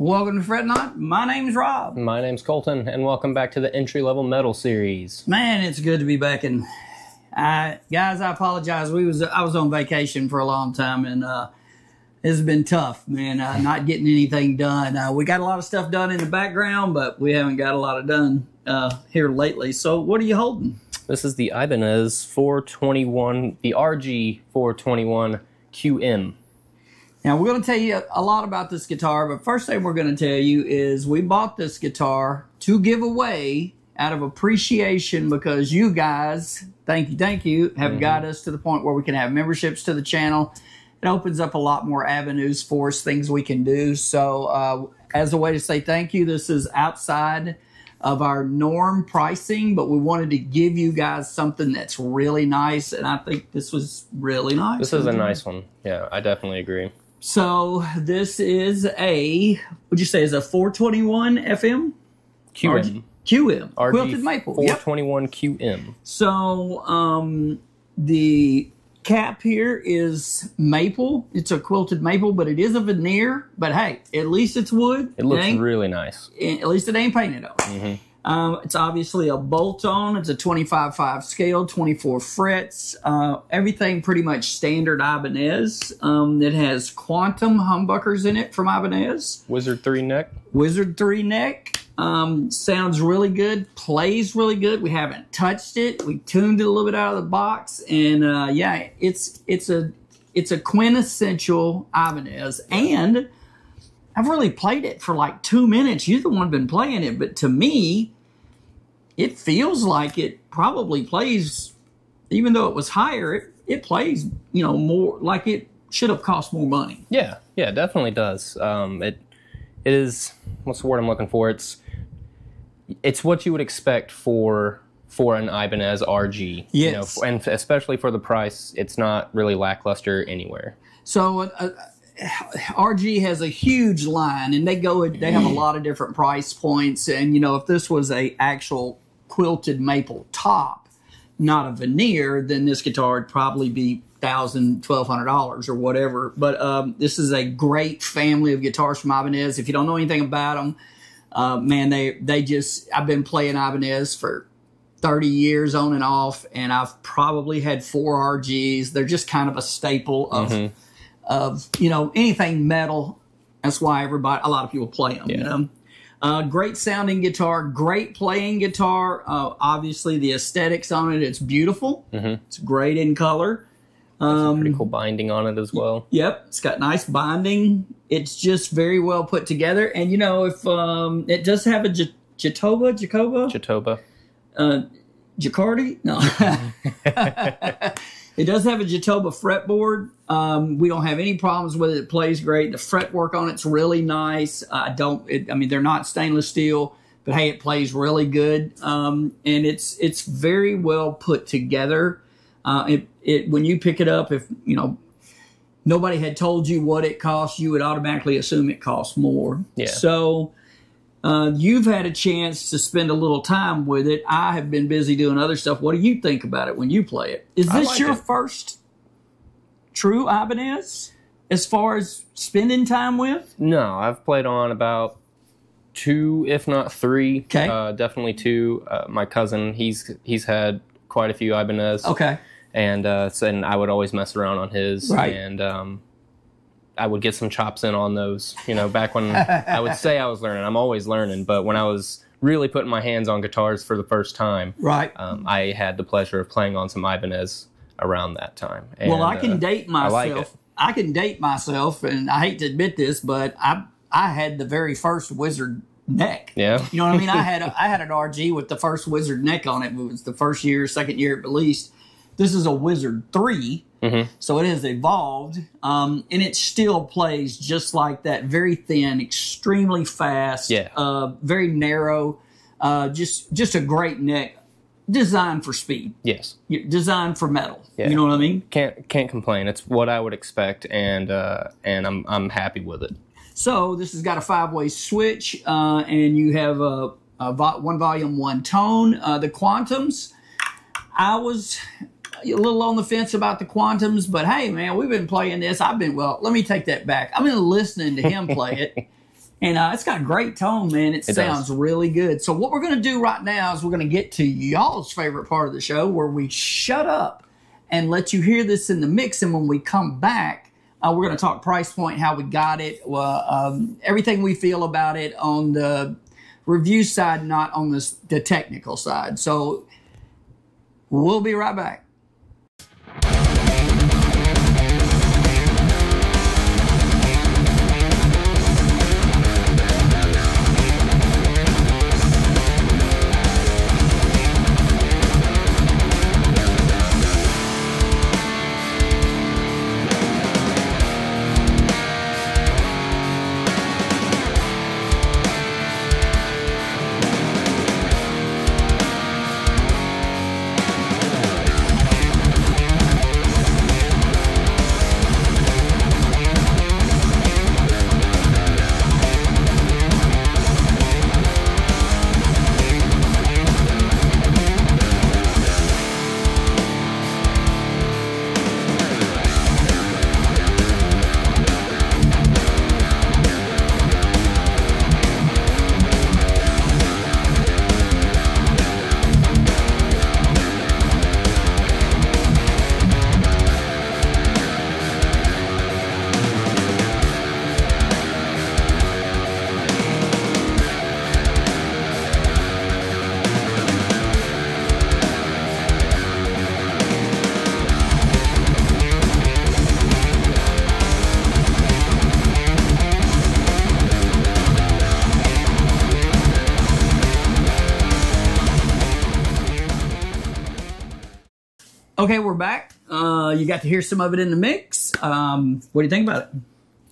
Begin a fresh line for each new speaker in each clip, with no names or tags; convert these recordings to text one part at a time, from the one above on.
Welcome to Fret Not. My name's Rob.
My name's Colton, and welcome back to the entry level metal series.
Man, it's good to be back. And I, guys, I apologize. We was I was on vacation for a long time, and uh, it's been tough, man. Uh, not getting anything done. Uh, we got a lot of stuff done in the background, but we haven't got a lot of done uh, here lately. So, what are you holding?
This is the Ibanez 421, the RG 421 QM.
Now, we're going to tell you a lot about this guitar, but first thing we're going to tell you is we bought this guitar to give away out of appreciation because you guys, thank you, thank you, have
Mm-hmm.
got us to the point where we can have memberships to the channel. It opens up a lot more avenues for us, things we can do. So, uh, as a way to say thank you, this is outside of our norm pricing, but we wanted to give you guys something that's really nice, and I think this was really nice.
This is a nice one. Yeah, I definitely agree.
So this is a would you say is a 421 FM
QM.
QM
RG
quilted maple. Yep.
421 QM.
So um, the cap here is maple. It's a quilted maple, but it is a veneer. But hey, at least it's wood.
It looks
ain't-
really nice.
at least it ain't painted on. Um, it's obviously a bolt on. It's a 25 5 scale, 24 frets. Uh, everything pretty much standard Ibanez. Um, it has quantum humbuckers in it from Ibanez.
Wizard 3 neck.
Wizard 3 neck. Um, sounds really good. Plays really good. We haven't touched it. We tuned it a little bit out of the box, and uh, yeah, it's it's a it's a quintessential Ibanez. And I've really played it for like two minutes. You're the one been playing it, but to me, it feels like it probably plays, even though it was higher. It it plays, you know, more like it should have cost more money.
Yeah, yeah, it definitely does. Um, it it is what's the word I'm looking for? It's it's what you would expect for for an Ibanez RG. You know,
Yes.
and especially for the price, it's not really lackluster anywhere.
So uh, uh, RG has a huge line, and they go. They have a lot of different price points. And you know, if this was a actual quilted maple top, not a veneer, then this guitar would probably be thousand, twelve hundred dollars or whatever. But um, this is a great family of guitars from Ibanez. If you don't know anything about them, uh, man, they they just. I've been playing Ibanez for 30 years on and off, and I've probably had four RGs. They're just kind of a staple of of you know anything metal. That's why everybody, a lot of people play them. You know, uh, great sounding guitar, great playing guitar. Uh, obviously, the aesthetics on it, it's beautiful. It's great in color. Um,
Pretty cool binding on it as well.
Yep, it's got nice binding. It's just very well put together. And you know, if um, it does have a J- Jatoba, Jacoba,
Jatoba.
uh, Jacardi? No. it does have a Jatoba fretboard. Um, we don't have any problems with it. It plays great. The fretwork on it's really nice. I don't. It, I mean, they're not stainless steel, but hey, it plays really good. Um, and it's it's very well put together. Uh, it it when you pick it up, if you know nobody had told you what it costs, you would automatically assume it costs more.
Yeah.
So uh, you've had a chance to spend a little time with it. I have been busy doing other stuff. What do you think about it when you play it? Is this
like
your
it.
first true Ibanez as far as spending time with?
No, I've played on about two, if not three.
'Kay.
Uh, definitely two. Uh, my cousin, he's he's had quite a few Ibanez.
Okay.
and uh, so, and I would always mess around on his,
Right.
and um, I would get some chops in on those. You know, back when I would say I was learning, I'm always learning, but when I was really putting my hands on guitars for the first time,
Right.
um, I had the pleasure of playing on some Ibanez around that time. And,
well, I can
uh,
date
I like
myself.
it.
I can date myself, and I hate to admit this, but I I had the very first Wizard neck.
Yeah,
You know what I mean? I had a, I had an RG with the first Wizard neck on it. It was the first year, second year at least. This is a Wizard 3
Mm-hmm.
so it has evolved, um, and it still plays just like that. Very thin, extremely fast,
Yeah.
uh, very narrow. Uh, just just a great neck, designed for speed,
yes.
designed for metal.
Yeah.
You know what I mean?
Can't can't complain. It's what I would expect, and uh, and I'm I'm happy with it.
So this has got a five-way switch, uh, and you have a, a vo- one volume, one tone. Uh, the quantums, I was a little on the fence about the quantums, but hey, man, we've been playing this. I've been well. Let me take that back. I've been listening to him play it, And uh, it's got a great tone, man. It,
It
sounds
does.
really good. So, what we're going to do right now is we're going to get to y'all's favorite part of the show where we shut up and let you hear this in the mix. And when we come back, uh, we're going to talk price point, how we got it, uh, um, everything we feel about it on the review side, not on this, the technical side. So, we'll be right back. Okay, we're back. Uh, you got to hear some of it in the mix. Um, what do you think about it?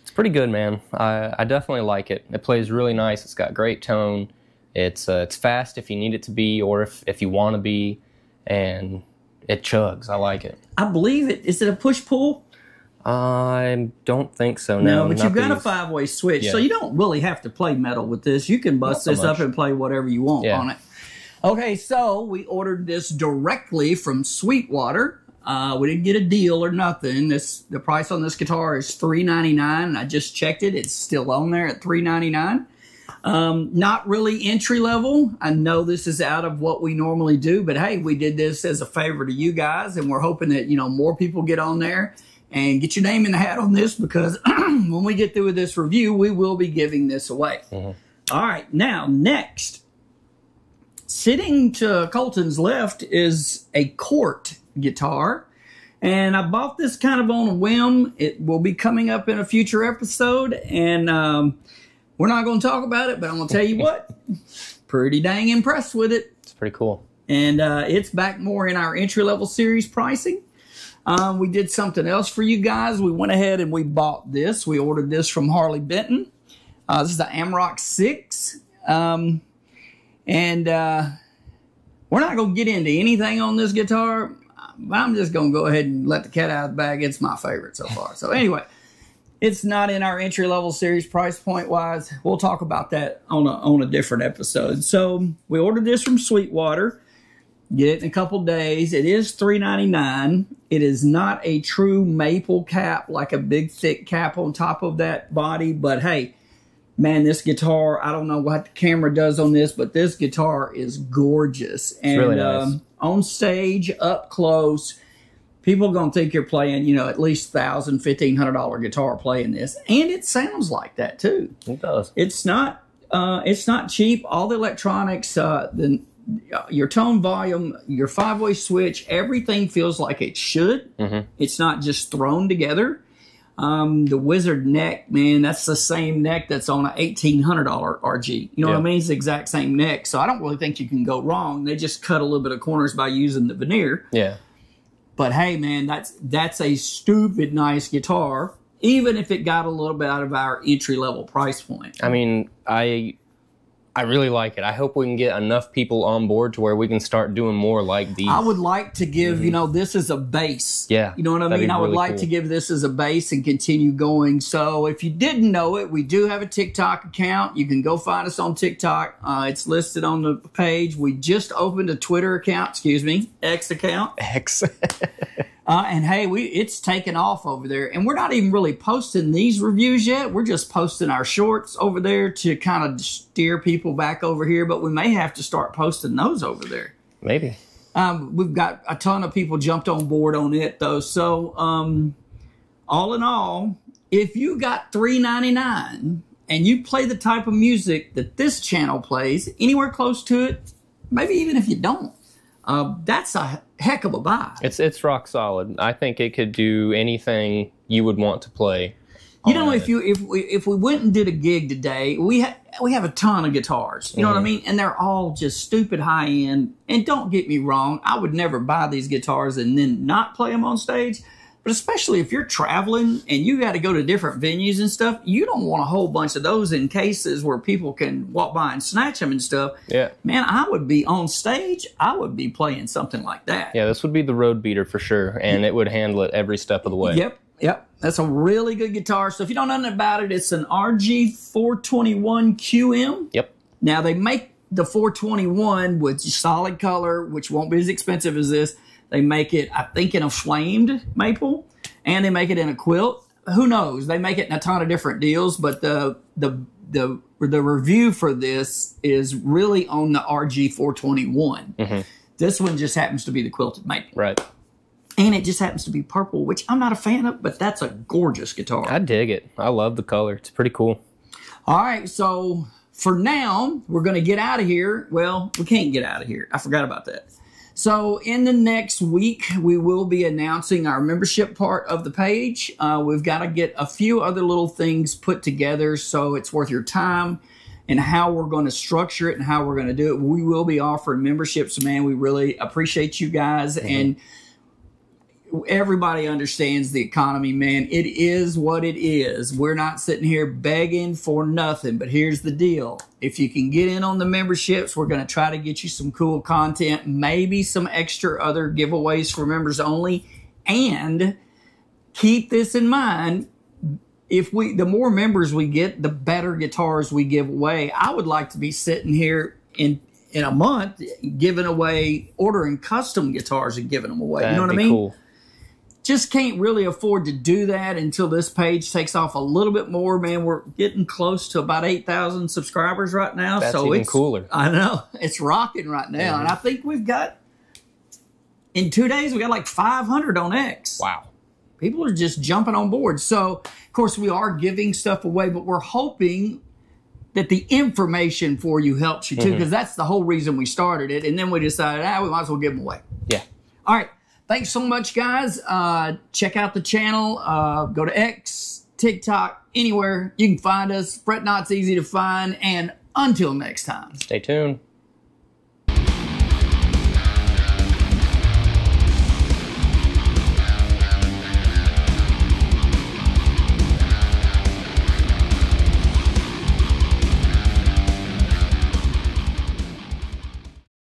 It's pretty good, man. I, I definitely like it. It plays really nice. It's got great tone. It's uh, it's fast if you need it to be, or if if you want to be, and it chugs. I like it.
I believe it. Is it a push pull?
I don't think so.
No,
No,
but you've got a five way switch, so you don't really have to play metal with this. You can bust
so
this up and play whatever you want
Yeah.
on it. Okay, so we ordered this directly from Sweetwater. Uh, we didn't get a deal or nothing. This the price on this guitar is three ninety nine. I just checked it; it's still on there at three ninety nine. Um, not really entry level. I know this is out of what we normally do, but hey, we did this as a favor to you guys, and we're hoping that you know more people get on there and get your name in the hat on this because when we get through with this review, we will be giving this away. All right, now next, sitting to Colton's left is a Cort guitar. And I bought this kind of on a whim. It will be coming up in a future episode. And um, we're not going to talk about it, but I'm going to tell you what, pretty dang impressed with it.
It's pretty cool.
And uh, it's back more in our entry level series pricing. Um, we did something else for you guys. We went ahead and we bought this. We ordered this from Harley Benton. Uh, this is the Amarok 6. Um, and uh, we're not going to get into anything on this guitar. I'm just going to go ahead and let the cat out of the bag. It's my favorite so far. So, anyway, it's not in our entry level series price point wise. We'll talk about that on a, on a different episode. So, we ordered this from Sweetwater. Get it in a couple days. It is three ninety nine. It is not a true maple cap, like a big thick cap on top of that body. But hey, man, this guitar, I don't know what the camera does on this, but this guitar is gorgeous. and
really nice.
um, on stage, up close, people are gonna think you're playing, you know, at least thousand, fifteen hundred dollar guitar playing this. And it sounds like that too
It does.
it's not uh, it's not cheap. All the electronics, uh, the uh, your tone volume, your five way switch, everything feels like it should. It's not just thrown together. Um, the Wizard neck, man, that's the same neck that's on a eighteen hundred dollar RG. You know what I mean? It's the exact same neck, so I don't really think you can go wrong. They just cut a little bit of corners by using the veneer.
Yeah.
But hey, man, that's that's a stupid nice guitar. Even if it got a little bit out of our entry level price point.
I mean, I I really like it. I hope we can get enough people on board to where we can start doing more like these.
I would like to give, you know, this as a base.
Yeah,
You know what I mean? I would
really
like
cool.
to give this as a base and continue going. So if you didn't know it, we do have a TikTok account. You can go find us on TikTok. Uh, it's listed on the page. We just opened a Twitter account, excuse me, X account.
X.
Uh, and hey, we it's taken off over there, and we're not even really posting these reviews yet. We're just posting our shorts over there to kind of steer people back over here. But we may have to start posting those over there.
Maybe.
Um, we've got a ton of people jumped on board on it though. So um, all in all, if you got three ninety nine and you play the type of music that this channel plays, anywhere close to it, maybe even if you don't, uh, that's a heck of a buy.
It's it's rock solid. I think it could do anything you would want to play.
You know, if you if we if we went and did a gig today, we ha- we have a ton of guitars. You know what I
Mm-hmm.
mean? And they're all just stupid high end. And don't get me wrong, I would never buy these guitars and then not play them on stage. But especially if you're traveling and you got to go to different venues and stuff, you don't want a whole bunch of those in cases where people can walk by and snatch them and stuff.
Yeah.
Man, I would be on stage. I would be playing something like that.
Yeah, this would be the road beater for sure, and it would handle it every step of the way.
Yep, yep. That's a really good guitar. So if you don't know nothing about it, it's an RG421 QM.
Yep.
Now they make the 421 with solid color, which won't be as expensive as this. They make it, I think, in a flamed maple, and they make it in a quilt. Who knows? They make it in a ton of different deals, but the the the the review for this is really on the RG421. Mm-hmm. This one just happens to be the quilted maple,
Right.
and it just happens to be purple, which I'm not a fan of, but that's a gorgeous guitar.
I dig it. I love the color. It's pretty cool.
All right, so for now, we're going to get out of here. Well, we can't get out of here. I forgot about that. So, in the next week, we will be announcing our membership part of the page. Uh, we've got to get a few other little things put together so it's worth your time and how we're going to structure it and how we're going to do it. We will be offering memberships, man. We really appreciate you guys. And everybody understands the economy, man. It is what it is. We're not sitting here begging for nothing, but here's the deal. If you can get in on the memberships, we're going to try to get you some cool content, maybe some extra other giveaways for members only. And keep this in mind. If we, the more members we get, the better guitars we give away. I would like to be sitting here in in a month giving away, ordering custom guitars and giving them away.
That'd
you know what I mean?
cool.
Just can't really afford to do that until this page takes off a little bit more. Man, we're getting close to about eight thousand subscribers right now,
That's
so
even
it's
cooler.
I know it's rocking right now, and I think we've got in two days we got like five hundred on X.
Wow.
People are just jumping on board. So, of course, we are giving stuff away, but we're hoping that the information for you helps you too, because that's the whole reason we started it. And then we decided, ah, we might as well give them away.
Yeah.
All right. Thanks so much, guys. Uh, check out the channel. Uh, go to X, TikTok, anywhere you can find us. Fret Not's easy to find. And until next time.
Stay tuned.